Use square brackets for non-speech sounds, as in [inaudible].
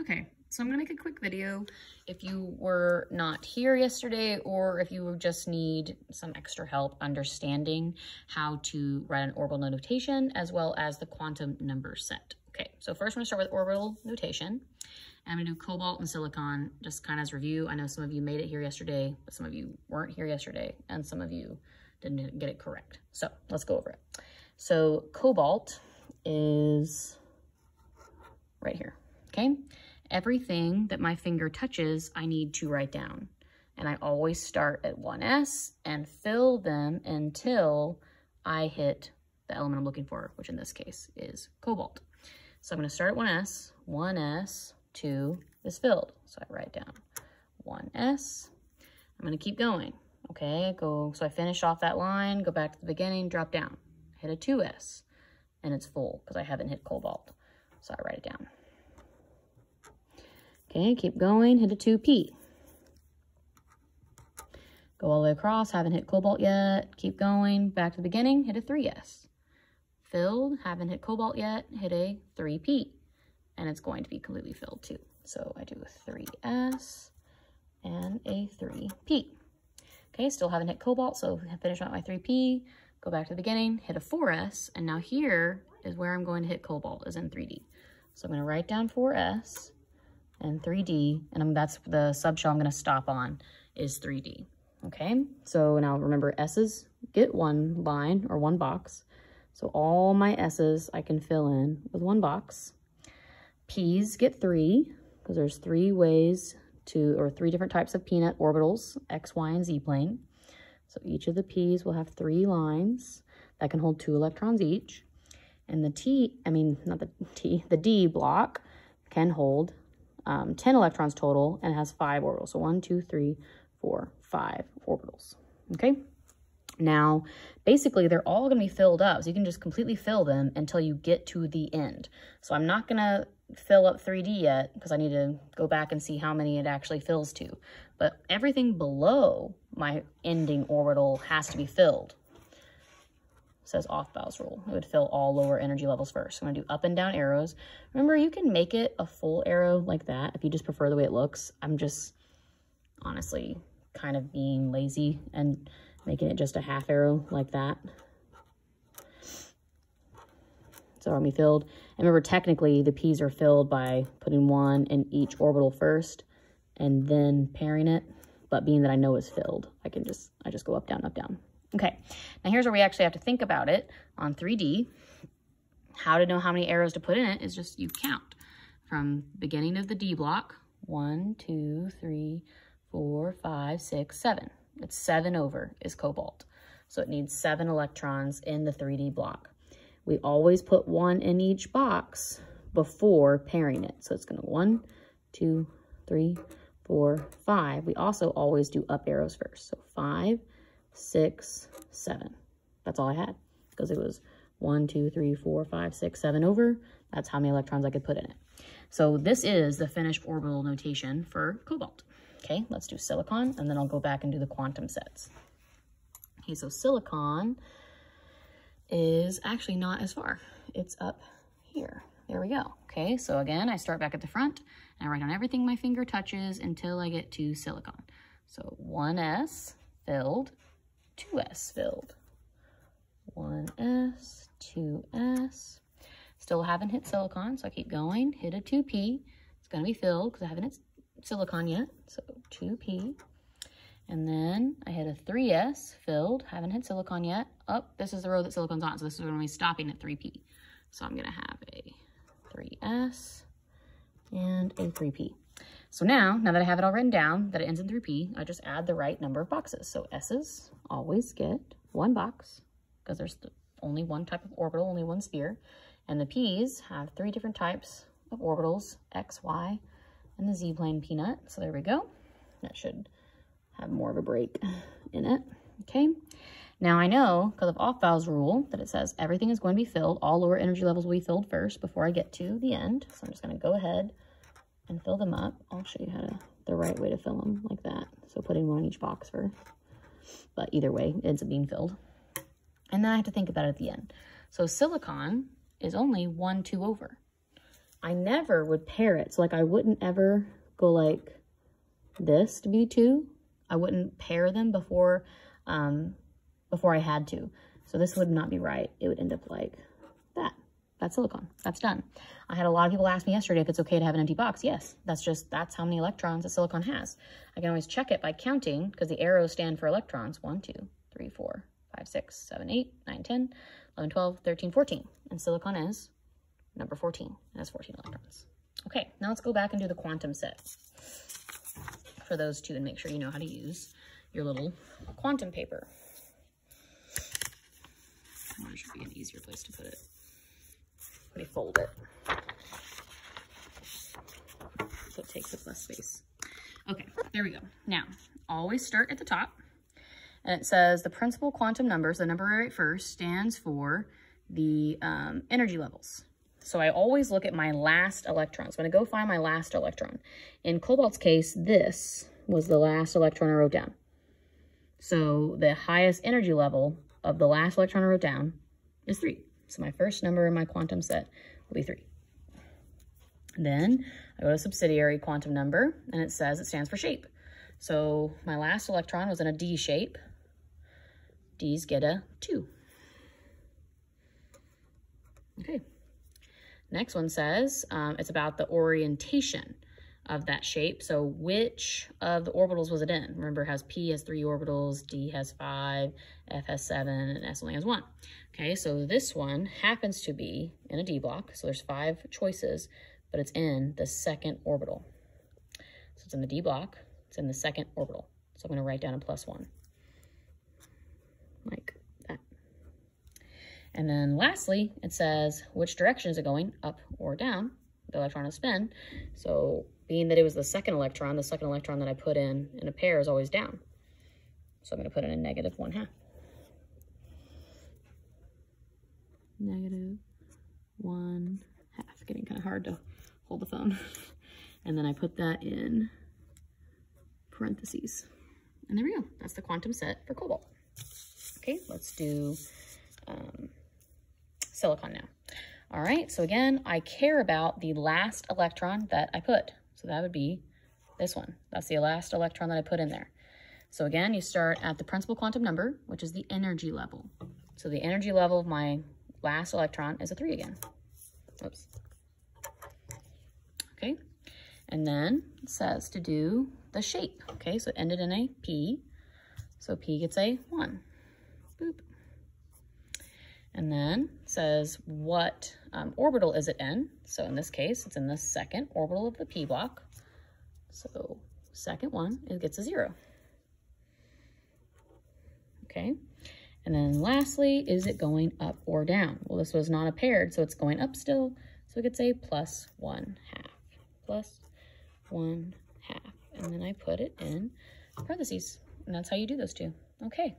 Okay, so I'm gonna make a quick video if you were not here yesterday or if you just need some extra help understanding how to write an orbital notation as well as the quantum number set. Okay, so first I'm gonna start with orbital notation. I'm gonna do cobalt and silicon just kind of as review. I know some of you made it here yesterday, but some of you weren't here yesterday and some of you didn't get it correct. So let's go over it. So cobalt is right here, okay? Everything that my finger touches, I need to write down. And I always start at 1s and fill them until I hit the element I'm looking for, which in this case is cobalt. So I'm gonna start at 1s, 1s, 2 is filled. So I write down 1s. I'm gonna keep going, okay? Go. So I finish off that line, go back to the beginning, drop down, hit a 2s, and it's full because I haven't hit cobalt. So I write it down. Okay, keep going, hit a 2P. Go all the way across, haven't hit cobalt yet. Keep going, back to the beginning, hit a 3S. Filled, haven't hit cobalt yet, hit a 3P. And it's going to be completely filled too. So I do a 3S and a 3P. Okay, still haven't hit cobalt, so finish out my 3P, go back to the beginning, hit a 4S, and now here is where I'm going to hit cobalt, is in 3D. So I'm going to write down 4S, and 3D, and I'm, that's the subshell I'm going to stop on is 3D. Okay, so now remember S's get one line or one box. So all my S's I can fill in with one box. P's get three, because there's three ways to, or three different types of peanut orbitals, X, Y, and Z plane. So each of the P's will have three lines that can hold two electrons each. And the T, I mean, not the T, the D block can hold um, 10 electrons total and has five orbitals. So one, two, three, four, five orbitals. Okay. Now, basically, they're all going to be filled up. So you can just completely fill them until you get to the end. So I'm not going to fill up 3D yet because I need to go back and see how many it actually fills to. But everything below my ending orbital has to be filled says off Aufbau's rule. It would fill all lower energy levels first. I'm to do up and down arrows. Remember, you can make it a full arrow like that if you just prefer the way it looks. I'm just honestly kind of being lazy and making it just a half arrow like that. So we filled? And remember, technically, the P's are filled by putting one in each orbital first and then pairing it. But being that I know it's filled, I can just, I just go up, down, up, down. Okay, now here's where we actually have to think about it on 3D. How to know how many arrows to put in it is just you count from beginning of the D block, one, two, three, four, five, six, seven. It's seven over is cobalt. So it needs seven electrons in the 3D block. We always put one in each box before pairing it. So it's gonna one, two, three, four, five. We also always do up arrows first. So five, six, seven. That's all I had because it was one, two, three, four, five, six, seven over. That's how many electrons I could put in it. So this is the finished orbital notation for cobalt. Okay, let's do silicon, and then I'll go back and do the quantum sets. Okay, so silicon is actually not as far. It's up here. There we go. Okay, so again, I start back at the front, and I write down everything my finger touches until I get to silicon. So 1s filled, 2S filled. 1S, 2S. Still haven't hit silicon, so I keep going. Hit a 2P. It's going to be filled because I haven't hit silicon yet. So 2P. And then I hit a 3S filled. Haven't hit silicon yet. Oh, this is the row that silicon's on, so this is going to be stopping at 3P. So I'm going to have a 3S and a 3P. So now, now that I have it all written down, that it ends in 3P, I just add the right number of boxes. So S's always get one box, because there's only one type of orbital, only one sphere. And the P's have three different types of orbitals, X, Y, and the Z-plane peanut. So there we go. That should have more of a break [laughs] in it, okay? Now I know, because of Aufbau's rule, that it says everything is going to be filled, all lower energy levels will be filled first before I get to the end. So I'm just going to go ahead and fill them up. I'll show you how to, the right way to fill them like that. So putting one in each box first. But either way, it ends up being filled. And then I have to think about it at the end. So silicon is only one, two over. I never would pair it. So like I wouldn't ever go like this to be two. I wouldn't pair them before, um, before I had to. So this would not be right. It would end up like. That's silicon. That's done. I had a lot of people ask me yesterday if it's okay to have an empty box. Yes, that's just, that's how many electrons a silicon has. I can always check it by counting because the arrows stand for electrons. 1, 2, 3, 4, 5, 6, 7, 8, 9, 10, 11, 12, 13, 14. And silicon is number 14. It has 14 electrons. Okay, now let's go back and do the quantum set for those two and make sure you know how to use your little quantum paper. There should be an easier place to put it. Me fold it. So it takes up less space. Okay, there we go. Now, always start at the top. And it says the principal quantum number, so the number right first, stands for the um, energy levels. So I always look at my last electron. So I'm going to go find my last electron. In cobalt's case, this was the last electron I wrote down. So the highest energy level of the last electron I wrote down is 3. So my first number in my quantum set will be 3. Then I go to subsidiary quantum number, and it says it stands for shape. So my last electron was in a D shape. D's get a 2. Okay. Next one says um, it's about the orientation of that shape. So which of the orbitals was it in? Remember, has P has three orbitals, D has five, F has seven, and S only has one. Okay, so this one happens to be in a D block. So there's five choices, but it's in the second orbital. So it's in the D block. It's in the second orbital. So I'm going to write down a plus one. Like that. and then lastly, it says which direction is it going, up or down, the electron will spin. So being that it was the second electron, the second electron that I put in in a pair is always down. So I'm going to put in a negative one half. Negative one half. Getting kind of hard to hold the phone. [laughs] and then I put that in parentheses. And there we go. That's the quantum set for cobalt. Okay, let's do um, silicon now. All right, so again, I care about the last electron that I put. So that would be this one. That's the last electron that I put in there. So again, you start at the principal quantum number, which is the energy level. So the energy level of my last electron is a three again. Oops. Okay, and then it says to do the shape. Okay, so it ended in a P, so P gets a one. Boop. And then says what um, orbital is it in? So in this case, it's in the second orbital of the p block. So second one, it gets a zero. Okay. And then lastly, is it going up or down? Well, this was not a paired, so it's going up still. So it gets a plus one half, plus one half. And then I put it in parentheses. And that's how you do those two. Okay.